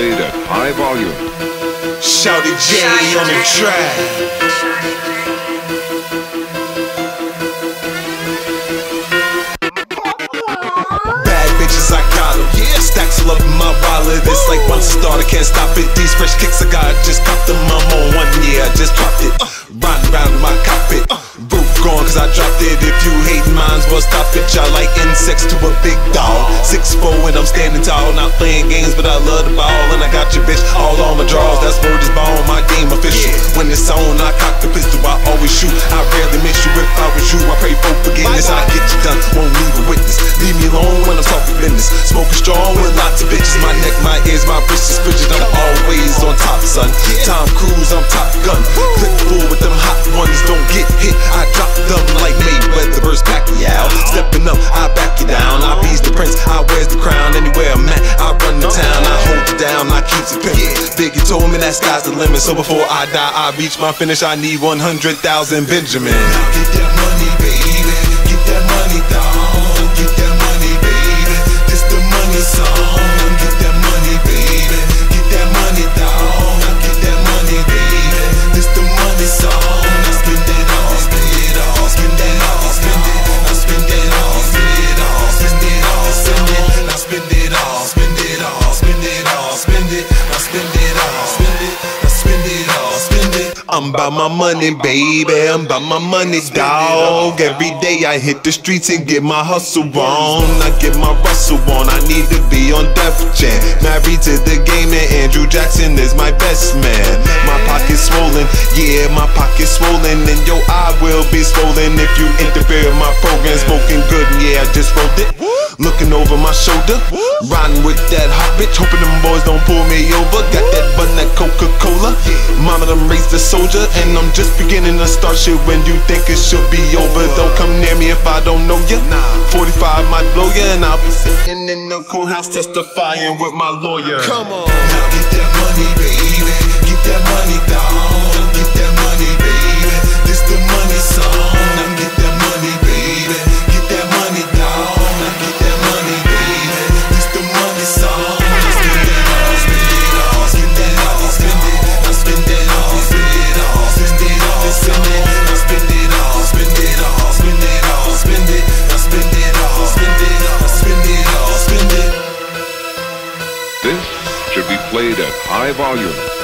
played at high volume. Shawty J on the track. Bad bitches, I got 'em. Stacks all up in my wallet. It's like once a starter, can't stop it. These fresh kicks I got, just popped them. I'm on one, yeah, I just dropped it. Riding round in cause I dropped it. If you hate mines, well, stop it. Y'all like insects to a big dog. Six four and I'm standing tall. Not playing games, but I love the ball. And I got your bitch all on my drawers. That's word is ball, my game official. When it's on, I cock the pistol. I always shoot. I rarely miss you. If I was you, I pray for forgiveness. I get you done, won't leave a witness. Leave me alone when I'm talking business. Smoking strong with lots of bitches. My neck, my ears, my wrist is frigid. I'm always on top, son. Tom Cruise, I'm Top Gun. Click full with them hot ones. Don't get hit. I down. It. Biggie told me that sky's the limit. So before I die, I reach my finish. I need 100,000 Benjamin. Get that money, baby. Get that money, dog. I'm about my money, baby. I'm about my money, dog. Every day I hit the streets and get my hustle on. I get my rustle on. I need to be on Def Jam. Married to the game, and Andrew Jackson is my best man. My pocket's swollen, yeah, my pocket's swollen, and yo, I will be swollen if you interfere in my program. Smoking good, yeah, I just rolled it. Looking over my shoulder, riding with that hot bitch, hoping them boys don't pull me over. Got that bun, that Coca Cola. Mama done raised a soldier, and I'm just beginning to start shit when you think it should be over. Don't come near me if I ya. 45 might blow ya, and I'll be sitting in the courthouse testifying with my lawyer. Come on, now get that money, baby. Get that money, dog. Be played at high volume.